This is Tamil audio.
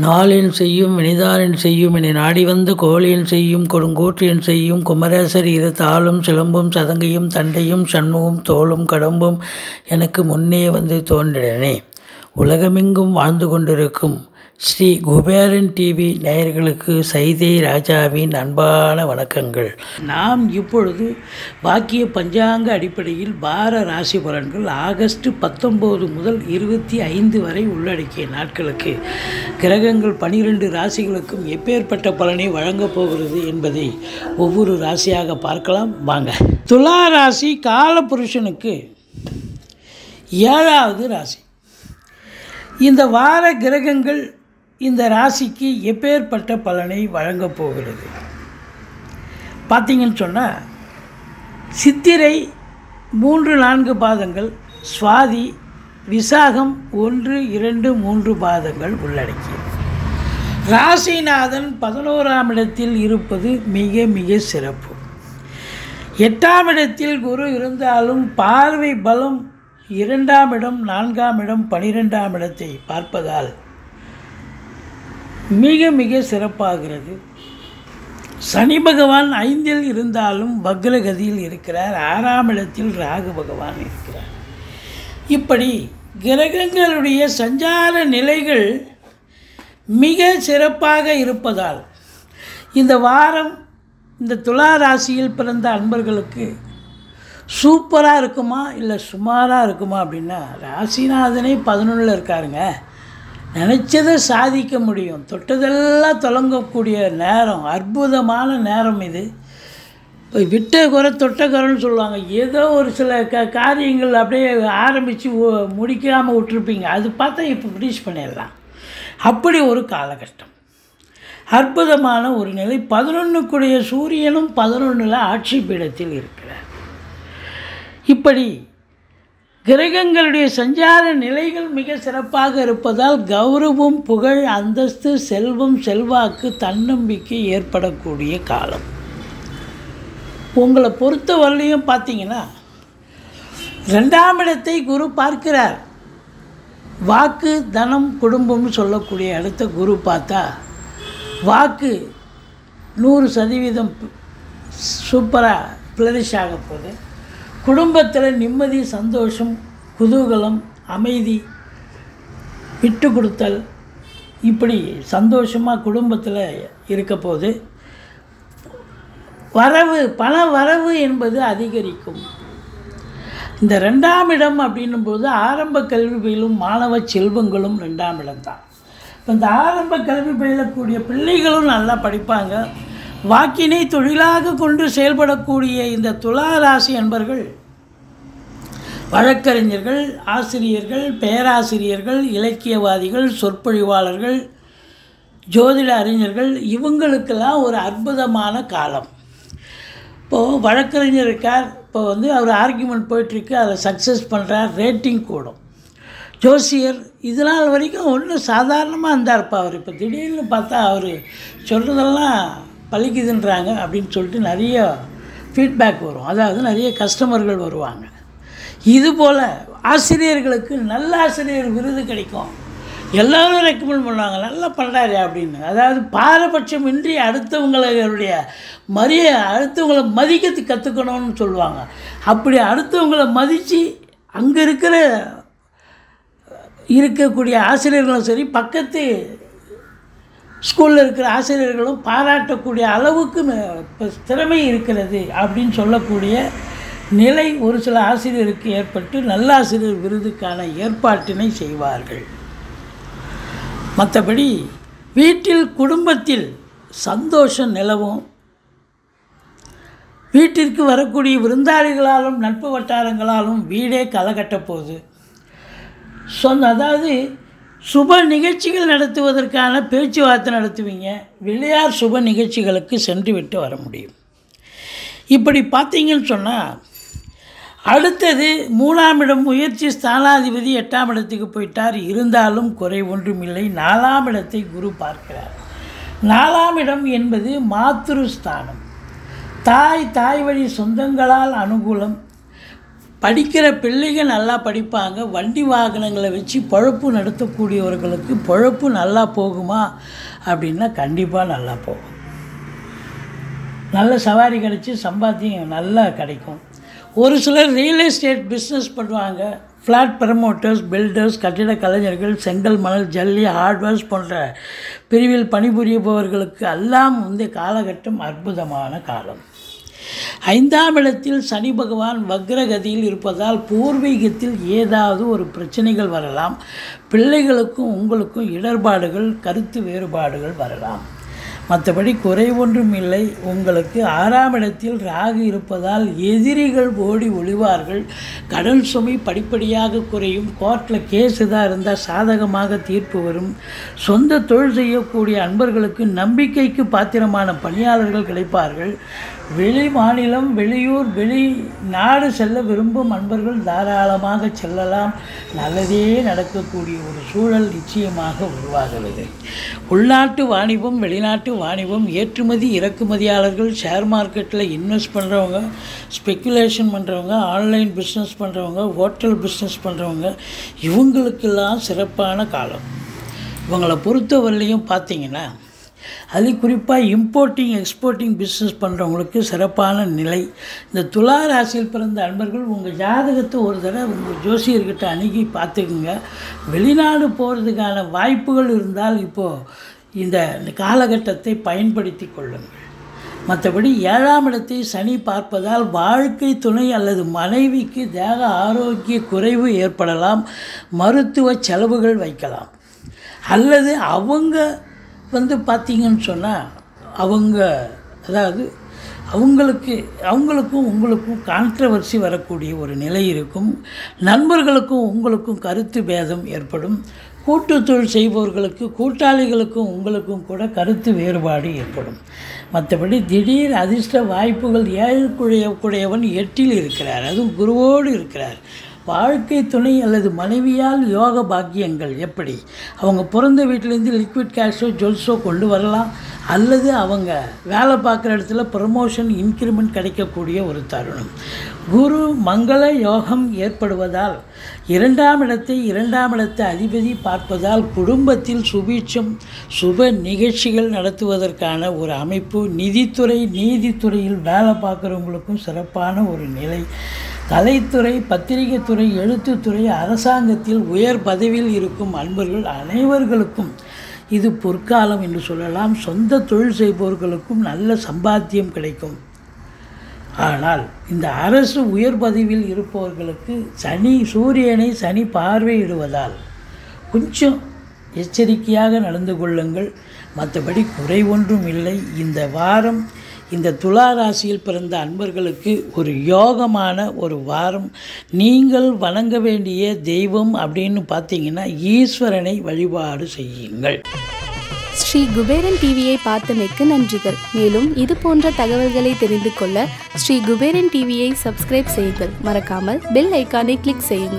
நாளின் செய்யும் வினிதாரின் செய்யும் என நாடி வந்த கோழியின் செய்யும் கொடுங்கூற்றியன் செய்யும் குமரேசர் இரு தாளும் சிலம்பும் சதங்கையும் தண்டையும் சண்முகம் தோளும் கடம்பும் எனக்கு முன்னே வந்து தோன்றினனே. உலகமெங்கும் வாழ்ந்து கொண்டிருக்கும் ஸ்ரீ குபேரன் டிவி நேயர்களுக்கு சைதை ராஜாவின் அன்பான வணக்கங்கள். நாம் இப்பொழுது வாக்கிய பஞ்சாங்க அடிப்படையில் வார ராசி பலன்கள் ஆகஸ்ட் பத்தொம்போது முதல் இருபத்தி ஐந்து வரை உள்ளடக்கிய நாட்களுக்கு கிரகங்கள் பனிரெண்டு ராசிகளுக்கும் எப்பேற்பட்ட பலனை வழங்கப் போகிறது என்பதை ஒவ்வொரு ராசியாக பார்க்கலாம். வாங்க. துலா ராசி காலபுருஷனுக்கு ஏழாவது ராசி. இந்த வார கிரகங்கள் இந்த ராசிக்கு எப்பேற்பட்ட பலனை வழங்கப் போகிறது? பார்த்தீங்கன்னு சொன்னால் சித்திரை மூன்று நான்கு பாதங்கள் சுவாதி விசாகம் ஒன்று இரண்டு மூன்று பாதங்கள் உள்ளடக்கியது. ராசிநாதன் பதினோராம் இடத்தில் இருப்பது மிக மிக சிறப்பு. எட்டாம் இடத்தில் குரு இருந்தாலும் பார்வை பலம் இரண்டாம் இடம் நான்காம் இடம் பனிரெண்டாம் இடத்தை பார்ப்பதால் மிக மிக சிறப்பாகிறது. சனி பகவான் ஐந்தில் இருந்தாலும் பக்ரகதியில் இருக்கிறார். ஆறாம் இடத்தில் ராகு பகவான் இருக்கிறார். இப்படி கிரகங்களுடைய சஞ்சார நிலைகள் மிக சிறப்பாக இருப்பதால் இந்த வாரம் இந்த துலா ராசியில் பிறந்த அன்பர்களுக்கு சூப்பராக இருக்குமா? இல்லை சுமாராக இருக்குமா அப்படின்னா ராசிநாதனே பதினொன்றில் இருக்காருங்க. நினச்சதை சாதிக்க முடியும். தொட்டதெல்லாம் தொடங்கக்கூடிய நேரம் அற்புதமான நேரம் இது. இப்போ விட்ட குறை தொட்ட குறைன்னு சொல்லுவாங்க. ஏதோ ஒரு சில க காரியங்கள் அப்படியே ஆரம்பித்து முடிக்காமல் விட்டுருப்பீங்க. அது பார்த்தா இப்போ ஃபினிஷ் பண்ணிடலாம். அப்படி ஒரு காலகட்டம். அற்புதமான ஒரு நிலை. பதினொன்றுக்குடைய சூரியனும் பதினொன்றில் ஆட்சி பீடத்தில் இருக்கிறார். இப்படி கிரகங்களுடைய சஞ்சார நிலைகள் மிக சிறப்பாக இருப்பதால் கௌரவம் புகழ் அந்தஸ்து செல்வம் செல்வாக்கு தன்னம்பிக்கை ஏற்படக்கூடிய காலம். உங்களை பொறுத்த வரலையும் பார்த்தீங்கன்னா ரெண்டாம் இடத்தை குரு பார்க்கிறார். வாக்கு தனம் குடும்பம்னு சொல்லக்கூடிய இடத்த குரு பார்த்தா வாக்கு நூறு சதவீதம் சூப்பராக ஃப்ளரிஷ் ஆக போகுது. குடும்பத்தில் நிம்மதி சந்தோஷம் குதூகலம் அமைதி விட்டு கொடுத்தல் இப்படி சந்தோஷமாக குடும்பத்தில் இருக்க போது வரவு பண வரவு என்பது அதிகரிக்கும். இந்த ரெண்டாம் இடம் அப்படின்னும்போது ஆரம்ப கல்வி பயிலும் மாணவ செல்வங்களும் ரெண்டாம் இடம்தான். இப்போ இந்த ஆரம்ப கல்வி பயிலக்கூடிய பிள்ளைகளும் நல்லா படிப்பாங்க. வாக்கினை தொழிலாக கொண்டு செயல்படக்கூடிய இந்த துலா ராசி என்பர்கள் வழக்கறிஞர்கள் ஆசிரியர்கள் பேராசிரியர்கள் இலக்கியவாதிகள் சொற்பொழிவாளர்கள் ஜோதிட அறிஞர்கள் இவங்களுக்கெல்லாம் ஒரு அற்புதமான காலம். இப்போது வழக்கறிஞர் இருக்கார் இப்போ வந்து அவர் ஆர்கியூமெண்ட் போயிட்டுருக்கு அதில் சக்ஸஸ் பண்ணுறார் ரேட்டிங் கூடும். ஜோசியர் இது நாள் வரைக்கும் ஒன்றும் சாதாரணமாக இருந்தார்ப்பா அவர் இப்போ திடீர்னு பார்த்தா அவர் சொல்கிறதெல்லாம் பழிக்குதுன்றாங்க அப்படின்னு சொல்லிட்டு நிறைய ஃபீட்பேக் வரும். அதாவது நிறைய கஸ்டமர்கள் வருவாங்க. இதுபோல் ஆசிரியர்களுக்கு நல்ல ஆசிரியர் விருது கிடைக்கும். எல்லோரும் ரெக்கமெண்ட் பண்ணுவாங்க நல்லா பண்ணுறாரு அப்படின்னு. அதாவது பாரபட்சமின்றி அடுத்தவங்களுடைய மரிய அடுத்தவங்களை மதிக்க கற்றுக்கணும்னு சொல்லுவாங்க. அப்படி அடுத்தவங்களை மதித்து அங்கே இருக்கிற இருக்கக்கூடிய ஆசிரியர்களும் சரி பக்கத்து ஸ்கூலில் இருக்கிற ஆசிரியர்களும் பாராட்டக்கூடிய அளவுக்கு திறமை இருக்கிறது அப்படின்னு சொல்லக்கூடிய நிலை ஒரு சில ஆசிரியருக்கு ஏற்பட்டு நல்ல ஆசிரியர் விருதுக்கான ஏற்பாட்டினை செய்வார்கள். மற்றபடி வீட்டில் குடும்பத்தில் சந்தோஷம் நிலவும். வீட்டிற்கு வரக்கூடிய விருந்தாளிகளாலும் நட்பு வட்டாரங்களாலும் வீடே களை கட்டப் சொந்த அதாவது சுப நிகழ்ச்சிகள் நடத்துவதற்கான பேச்சுவார்த்தை நடத்துவீங்க. விளையார் சுப நிகழ்ச்சிகளுக்கு சென்று விட்டு வர முடியும். இப்படி பார்த்தீங்கன்னு சொன்னால் அடுத்தது மூணாம் இடம் முயற்சி ஸ்தானாதிபதி எட்டாம் இடத்துக்கு போயிட்டார். இருந்தாலும் குறை ஒன்றும் இல்லை. நாலாம் இடத்தை குரு பார்க்கிறார். நாலாம் இடம் என்பது மாத்ருஸ்தானம். தாய் தாய் வழி சொந்தங்களால் அனுகூலம். படிக்கிற பிள்ளைங்க நல்லா படிப்பாங்க வண்டி வாகனங்களை வச்சு பழப்பு நடத்தக்கூடியவர்களுக்கு பழப்பு நல்லா போகுமா அப்படின்னா கண்டிப்பாக நல்லா போகும். நல்ல சவாரி கிடச்சி சம்பாத்தியம் நல்லா கிடைக்கும். ஒரு சிலர் ரியல் எஸ்டேட் பிஸ்னஸ் பண்ணுவாங்க. ஃப்ளாட் ப்ரமோட்டர்ஸ் பில்டர்ஸ் கட்டிட கலைஞர்கள் செங்கல் மணல் ஜல்லி ஹார்ட்வேர்ஸ் போன்ற பிரிவில் பணிபுரிபவர்களுக்கு எல்லாம் முந்தைய காலகட்டம் அற்புதமான காலம். ஐந்தாம் இடத்தில் சனி பகவான் வக்ரகதியில் இருப்பதால் பூர்வீகத்தில் ஏதாவது ஒரு பிரச்சனைகள் வரலாம். பிள்ளைகளுக்கும் உங்களுக்கும் இடர்பாடுகள் கருத்து வேறுபாடுகள் வரலாம். மற்றபடி குறை ஒன்றும் இல்லை. உங்களுக்கு ஆறாம் இடத்தில் ராகு இருப்பதால் எதிரிகள் ஓடி ஒளிவார்கள். கடன் சுமை படிப்படியாக குறையும். கோர்ட்டில் கேஸ் எதாக இருந்தால் சாதகமாக தீர்ப்பு வரும். சொந்த தொழில் செய்யக்கூடிய அன்பர்களுக்கு நம்பிக்கைக்கு பாத்திரமான பணியாளர்கள் கிடைப்பார்கள். வெளி மாநிலம் வெளியூர் வெளி நாடு செல்ல விரும்பும் அன்பர்கள் தாராளமாக செல்லலாம். நல்லதே நடக்கக்கூடிய ஒரு சூழல் நிச்சயமாக உருவாகிறது. உள்நாட்டு வாணிபம் வெளிநாட்டு வாணிபம் ஏற்றுமதி இறக்குமதியாளர்கள் ஷேர் மார்க்கெட்டில் இன்வெஸ்ட் பண்ணுறவங்க ஸ்பெக்குலேஷன் பண்ணுறவங்க ஆன்லைன் பிஸ்னஸ் பண்ணுறவங்க ஹோட்டல் பிஸ்னஸ் பண்ணுறவங்க இவங்களுக்கெல்லாம் சிறப்பான காலம். இவங்களை பொறுத்தவரையிலையும் பார்த்தீங்கன்னா அது குறிப்பாக இம்போர்ட்டிங் எக்ஸ்போர்ட்டிங் பிஸ்னஸ் பண்ணுறவங்களுக்கு சிறப்பான நிலை. இந்த துலா ராசியில் பிறந்த அன்பர்கள் உங்கள் ஜாதகத்தை ஒரு தடவை உங்கள் ஜோசியர்கிட்ட அணுகி பார்த்துக்குங்க. வெளிநாடு போகிறதுக்கான வாய்ப்புகள் இருந்தால் இப்போது இந்த காலகட்டத்தை பயன்படுத்தி கொள்ளுங்கள். மற்றபடி ஏழாம் இடத்தை சனி பார்ப்பதால் வாழ்க்கை துணை அல்லது மனைவிக்கு தேக ஆரோக்கிய குறைவு ஏற்படலாம். மருத்துவ செலவுகள் வைக்கலாம். அல்லது அவங்க வந்து பார்த்தீங்கன்னு சொன்னால் அவங்க அதாவது அவங்களுக்கு அவங்களுக்கும் உங்களுக்கும் கான்ட்ரவர்சி வரக்கூடிய ஒரு நிலை இருக்கும். நண்பர்களுக்கும் உங்களுக்கும் கருத்து பேதம் ஏற்படும். கூட்டு தொழில் செய்பவர்களுக்கு கூட்டாளிகளுக்கும் உங்களுக்கும் கூட கருத்து வேறுபாடு ஏற்படும். மற்றபடி திடீர் அதிர்ஷ்ட வாய்ப்புகள் ஏழுக்குடைய எட்டில் இருக்கிறார். அதுவும் குருவோடு இருக்கிறார். வாழ்க்கை துணை அல்லது மனைவியால் யோக பாக்கியங்கள் எப்படி? அவங்க பிறந்த வீட்டிலேருந்து லிக்விட் கேஷோ ஜுவல்ஸோ கொண்டு வரலாம் அல்லது அவங்க வேலை பார்க்குற இடத்துல ப்ரமோஷன் இன்க்ரிமெண்ட் கிடைக்கக்கூடிய ஒரு தருணம். குரு மங்கள யோகம் ஏற்படுவதால் இரண்டாம் இடத்தை இரண்டாம் இடத்தை அதிபதி பார்ப்பதால் குடும்பத்தில் சுபீட்சம் சுப நிகழ்ச்சிகள் நடத்துவதற்கான ஒரு அமைப்பு நிதித்துறை நீதித்துறையில் வேலை பார்க்குறவங்களுக்கும் சிறப்பான ஒரு நிலை. கலைத்துறை பத்திரிகைத்துறை எழுத்துத்துறை அரசாங்கத்தில் உயர் பதவியில் இருக்கும் அன்பர்கள் அனைவர்களுக்கும் இது பொற்காலம் என்று சொல்லலாம் சொந்த தொழில் செய்பவர்களுக்கும் நல்ல சம்பாத்தியம் கிடைக்கும். ஆனால் இந்த அரசு உயர் பதவியில் இருப்பவர்களுக்கு சனி சூரியனை சனி பார்வையிடுவதால் கொஞ்சம் எச்சரிக்கையாக நடந்து கொள்ளுங்கள். மற்றபடி குறை ஒன்றும் இல்லை. இந்த வாரம் இந்த துலா ராசியில் பிறந்த அன்பர்களுக்கு ஒரு யோகமான ஒரு வாரம். நீங்கள் வணங்க வேண்டிய தெய்வம் அப்படின்னு பார்த்தீங்கன்னா ஈஸ்வரனை வழிபாடு செய்யுங்கள். ஸ்ரீ குபேரன் டிவியை பார்த்தமைக்கு நன்றிகள். மேலும் இது போன்ற தகவல்களை தெரிந்து கொள்ள ஸ்ரீ குபேரன் டிவியை சப்ஸ்கிரைப் செய்யுங்கள். மறக்காமல் பெல் ஐக்கானை கிளிக் செய்யுங்கள்.